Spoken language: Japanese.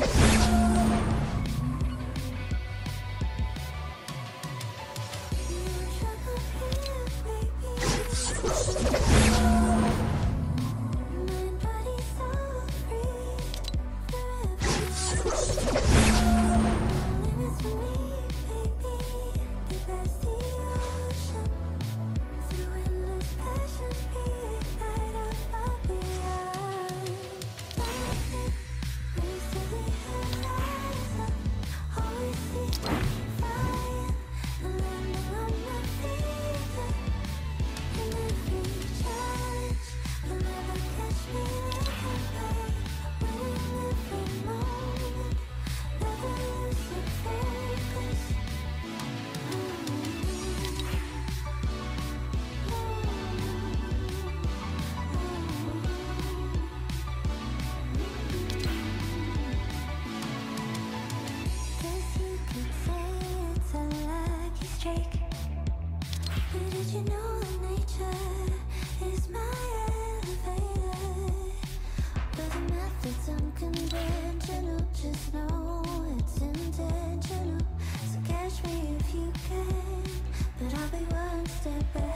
you step back